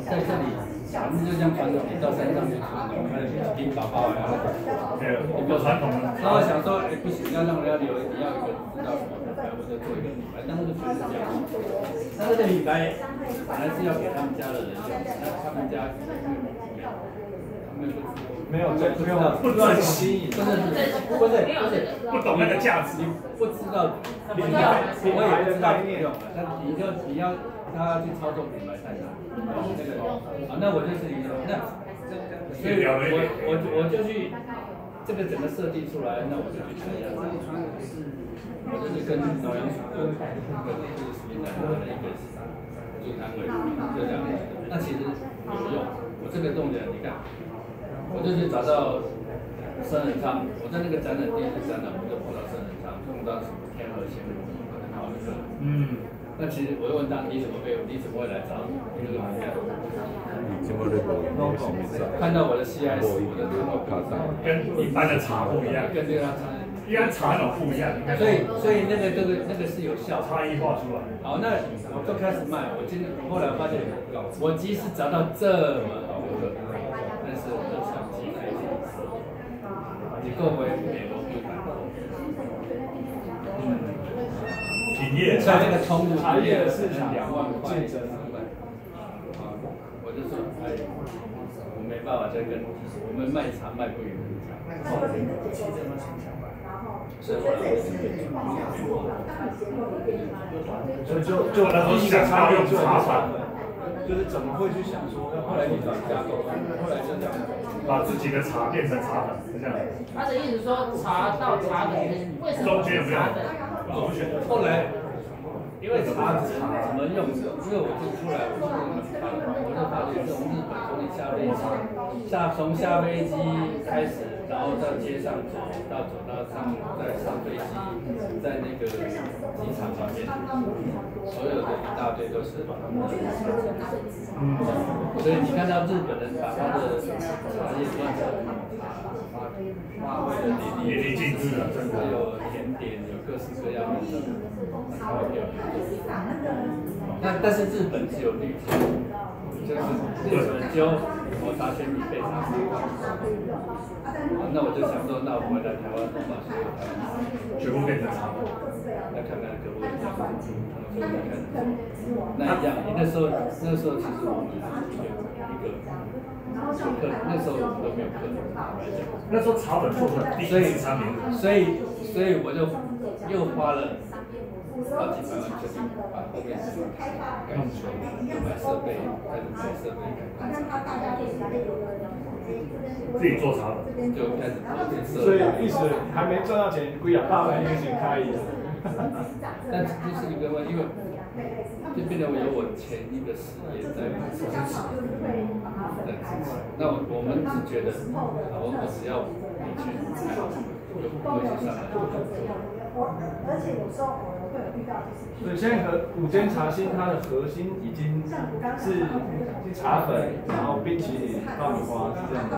在这里，反正就这样传统，你到山上去传统，开始冰宝宝然后对，比较传统。然后想说，哎，不行，要让人家留，你要一个知道什么品牌，我就做一个品牌，但是就是这样。那这个品牌本来是要给他们家的人用，那他们家没有这不知道不知道吸引，真的是不是不是不懂那个价值，不知道品牌，我也不知道用，但你就你要他去操作品牌在哪，那个啊，那我就是一个那，所以我我我就去这个整个设计出来，那我就去参加，我就是跟导演组跟跟就是食品单位的一个主单位就这样，那其实有用，我这个动作你看。我就去找到生人昌，我在那个展览第一次展览，我就碰到生人昌，碰到什么天河线路，很好的。嗯。那其实我就问他，你怎么会，你怎么会来找这个买家？看到我的 CIS，我的那个卡上，跟一般的茶不一样，跟这个茶，一般茶种不一样。所以，所以那个这个那个是有效，差异化出来。好，那我就开始卖。我今后来发现，我即使找到这么好的客，但是我的成绩还是你够回美国一百嗯，企业在这个通路茶叶的市场两万块，竞争啊，我就说，哎，我没办法再跟，我们卖茶卖不赢人家。所以后来我就就就一个差用茶法。就是怎么会去想说，后来你转加工，后来就这样，把自己的茶变成茶粉，是这样。他的意思说，茶到茶粉为什么是茶粉？后来，因为茶怎么用？因为我就出来，我就我就发现从日本从你下飞机，下从下飞机开始。然后到街上走，到走到上，再上飞机，在那个机场旁边，所有的一大堆都是。嗯。所以你看到日本人把他的茶叶变成发挥的淋漓尽致了，真的有甜点，有各式各样的，很有那但是日本只有绿茶，就是日本就抹茶鲜米配茶。那我就想说，那我回来台湾，我把所有台湾全部变成茶，来看看可不可以看看。那一样，那时候那时候其实我们有一个有客，那时候我们都没有客人来讲。那时候茶本做的第一产品，所以所以我就又花了好几百万，就是把后面什么改修、买设备、开始买设备、改。自己做茶粉，就开始做所以意思还没赚到钱，贵啊，大半年前开一但这是一个问，因为就变得我有我前一个事业在支持，在支持。那我我们只觉得，我我只要你去，就不会去上来。而且有时候会有遇到，所以现在和五间茶心它的核心已经是茶粉，然后冰淇淋、爆米花是这样的。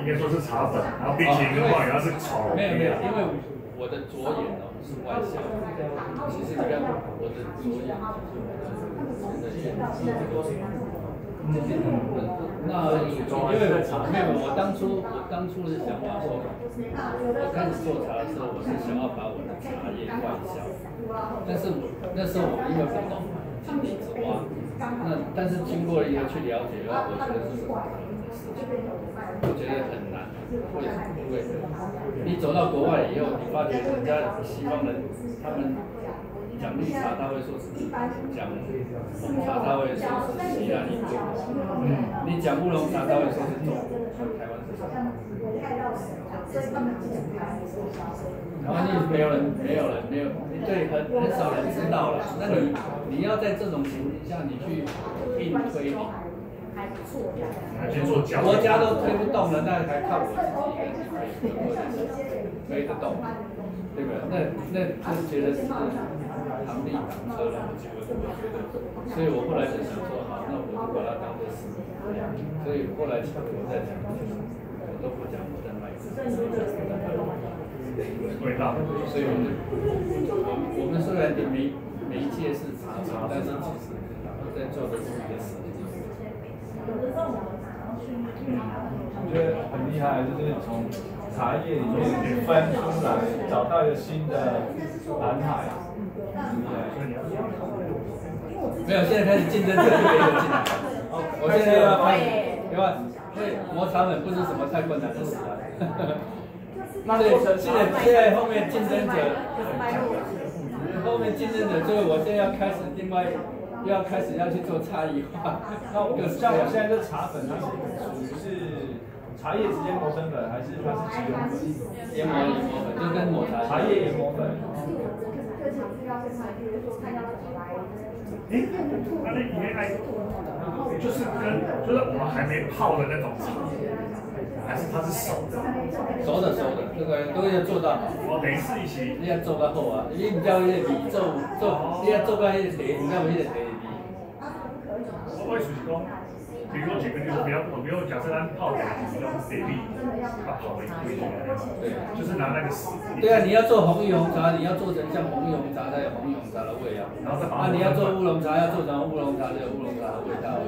应该说是茶粉，然后冰淇淋跟爆米花是炒。没有没有，因为我的左眼哦是外向，其实你看我的左眼就是我的眼睛。嗯，那因为没有，我当初我当初的想法说，我开始做茶的时候，我是想要把我的茶叶外销，但是我那时候我因为不懂井底之蛙，那但是经过一个去了解的话，我觉得是很难的事情，我觉得很难，为什么？因为你走到国外以后，你发觉人家西方人他们。讲绿茶，他会说是讲红茶，他会说是西兰印度。嗯，你讲乌龙茶，他会说是中国，台湾是什么？台湾是没有人，没有人，没有，对，很很少人知道了。那你你要在这种情形下，你去硬推，国家都推不动了，那还靠我自己推得动，对不对？那那就觉得是。他们那一堂课，然后结果我觉得，所以我后来就想说好，那我就把它当做实。所以后来其实我在讲，我都不讲我在卖课，我。所以我们，我我们虽然也没没接市场，但是其实我们在做的东西也是。嗯，我觉得很厉害，就是从。茶叶里面翻出来，找到一个新的蓝海，没有，现在开始竞争者就可以进来。我现在要开始，因为因为磨茶粉不是什么太困难的事啊。那对，现在现在后面竞争者，后面竞争者，就是我现在要开始另外又要开始要去做差异化。那我像我现在这茶粉，它是属于是茶叶直接磨成粉，还是它是直接研磨研磨粉，就跟抹茶茶叶研磨粉。哎，那那里面还就是跟就是我们还没泡的那种茶，还是它是熟的？熟的熟的，这个都要做到。我等于试一试。你要做到好啊，你叫迄个米做做，你要做到迄个茶，你要有迄个茶味。我我就是讲。比如说几个，就是比较，比如假设咱泡的比较给力，它泡的贵一点，对，就是拿那个湿。对啊，你要做红玉红茶，你要做成像红玉红茶才有红玉红茶的味啊。然后再把。啊，你要做乌龙茶，要做成乌龙茶才有乌龙茶的味道。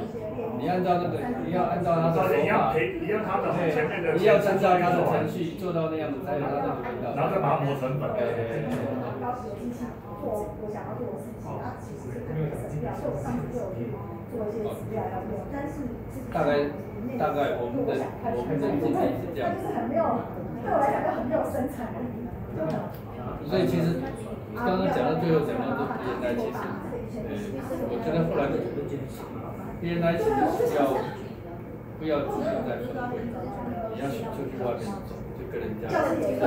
你按照那个，你要按照它的手法，一样它的前面的，你要按照它的程序做到那样子才有它的味道。然后再把它磨成粉。对对对。做我想要做的事情啊，其实是跟资料，就上次就有去做一些资料要用，但是。大概大概我们的我们的经济是这样，就是很没有，对我来讲就很没有生产力，所以其实刚刚讲到最后讲到这 BNI 其实，呃，我觉得后来的 BNI 其实是要不要只有在分会，你要去出去外面走，就跟人家比较，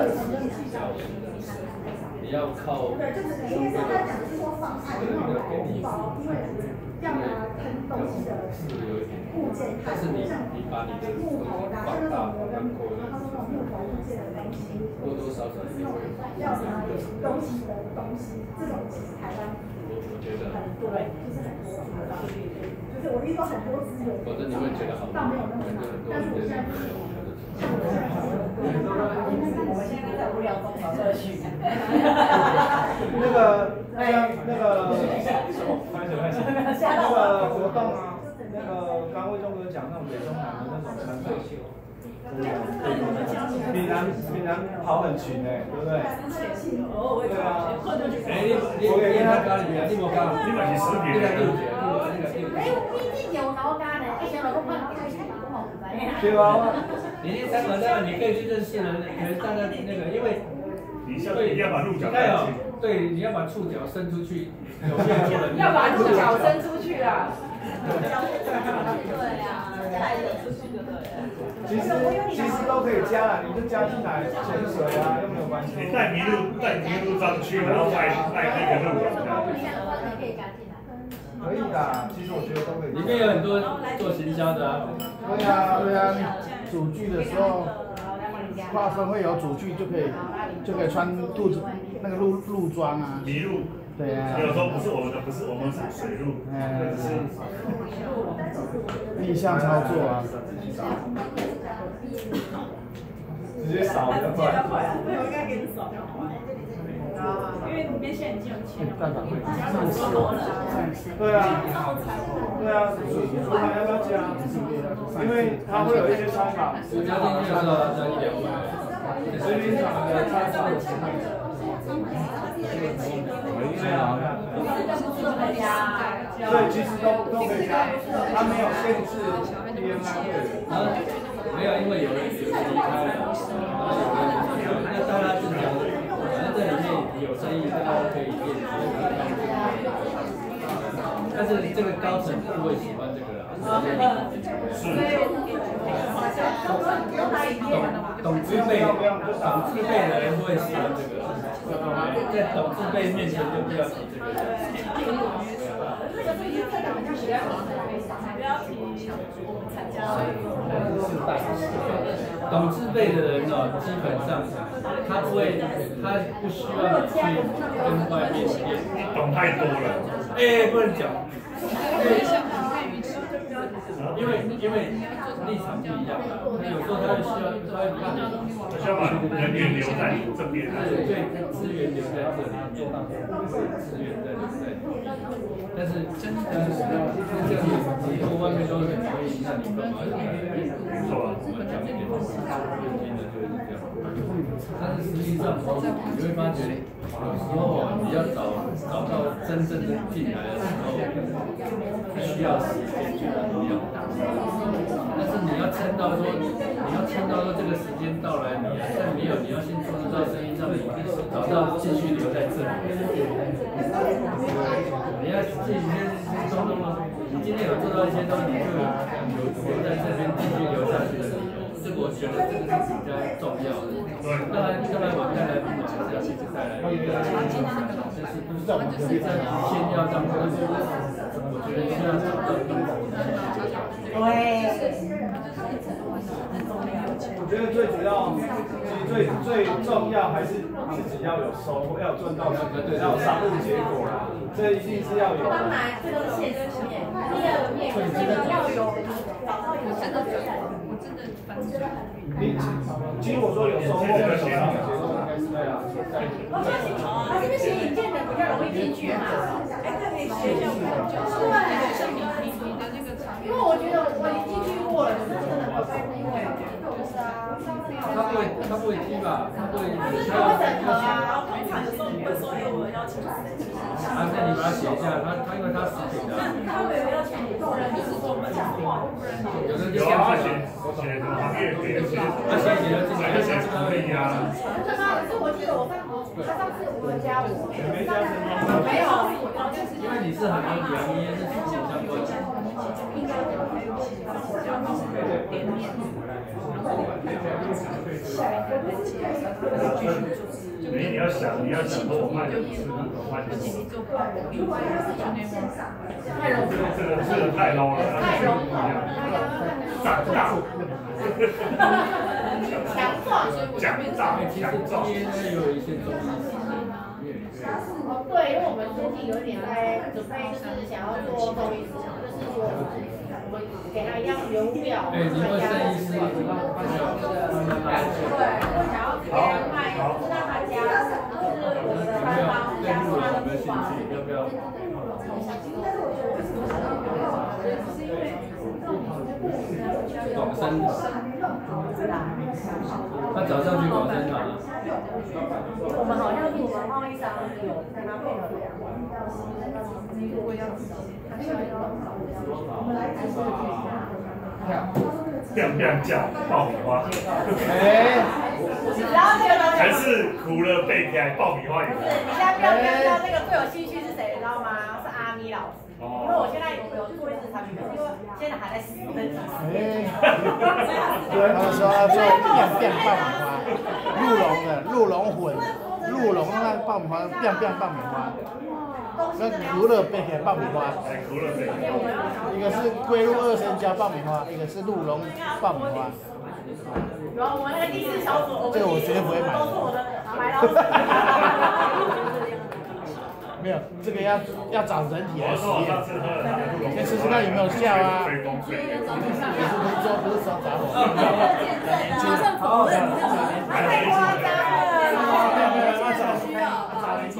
你要靠对，就是因为现在讲的是说放菜那种红包，因为。要拿喷东西的物件，它不像木头的，像那种我跟他说那种木头物件的东西，多多少少要拿东西的东西，这种其实台湾很多，就是很多，就是我听说很多资源，倒没有那么难，但是我现在就是。我们现在在无聊中找乐趣。那个，像那个，那个活动啊，那个刚魏忠哥讲那种北中南的那种山水秀，闽南闽南跑很勤哎，对不对？对啊。哎，你你你那咖喱啊？你无咖？你嘛是食品。哎，我毕竟有老咖的，哎，老公帮你开心，老公好在。对啊。你第三个那你可以去认识人，可以站在那个，因为。你一定要把鹿角带进对，你要把触角伸出去，有越多人。要把触角伸出去啊！对呀，带出去就对了。其实其实都可以加了，你就加进来潜水啊，又没有关系。你带麋鹿带麋鹿上去，然后带带那个鹿角。可以加进来。可以的，其实我觉得都可以。里面有很多做行销的啊。对呀对呀，组剧的时候。划分会有主句就可以，就可以穿肚子那个路路桩啊。泥路。对啊。有时候不是我们的，不是我们是水路。嗯。逆向操作啊。直接扫比较快。对，我应该给你扫比较快。因为里面现在已经有钱了。对啊。对啊。出海要不要加？因为它会有一些参考。我加进去的时候加一点五。随便厂的参考。对，其实都都可以加，他没有限制 BMI 啊，没有，因为有人有人离开了，然后有人那大家是讲，反正这里面有生意，大家可以变。但是这个高层不会喜欢这个。懂懂自备，懂自备的人会喜欢这个，在懂自备面前就不要提这个。懂自备的人哦，基本上他不会，他不需要去跟外面。懂太多了，哎，不能讲。因为因为立场不一样嘛，他有时候他会需要他会把需要把人员留在这边，对对，资源留在这里面，资源在在，但是真的是这样子，以后外面都很会影响你干嘛？没错啊。我们讲一点好听的就是这样，但是实际上你会发觉，有时候你要找找到真正的进来的时候，需要时间去酝酿。但是你要撑到说，你要撑到说这个时间到来，你还是没有，你要先做得到声音上你找到继续留在这里。你要自己先先做动吗，你今天有做到一些东西，就有留在这边继续留下去的理由。这个我觉得这个是比较重要的。当然，当然我带来不管还是要继续带来一个影响，但是不是在先要让这个，我觉得需要找到更好我觉得最主要，其实最最重要还是自己要有收获，要赚到那个，要有商务结果啦，这一定是要有。当然，这个是现实面，第二面要有找到有真的我真的反正你其实我说有收获，有商务结果，对啊。我说他这边写引荐的比较容易进去嘛，哎，可以学一下我们就是像你你你的那个场，因为我觉得我已经进去过了，真的不会因为就是啊，他他不会踢吧？他不会。他会审核啊，然后通常有时候你会说，哎，我邀请谁？啊，那你把它写下，他他因为他实体的。他们有没有请你做人？就是说不讲话，有的就有啊，写写什么行业可以写，他写写了进来，就写可以啊。真的吗？可是我记得我上他上次我有加我，没加成吗？没有，因为你是很多年，你也是实体相关的。应该有没有写到比较店面。你你要想，你要想说我卖的是那种卖的是，太容易，这个这个太 low 了，太容易了，长大，强壮，讲大强壮。今天呢有一些中医哦，对，因为我们最近有点在准备，就是想要做中医市场，就是说我们给他一样原物料，哎，你会生意是吗？对，我想要给他卖，就是让他加，广深，他早上去广深场。我们好像是我们贸易商有跟他配合的。我们来支持一下。变变叫爆米花，哎，然后这个东西还是苦了背起来爆米花。也不是，你现在不要不要知道那个最有兴趣是谁，你知道吗？是阿咪老师，因为我现在有有做一支产品，因为现在还在实验体实验。他们说要做变变爆米花，鹿茸的鹿茸混，鹿茸那爆米花。变变爆米花，那可乐杯跟爆米花，一个是龟鹿二参加爆米花，一个是鹿茸爆米花。有啊，我们第四小组，这个我绝对不会买。没有，这个要要找人体来实验，先试试看有没有效啊。不是不是说不是找我，好，太夸张了。没有没有，找。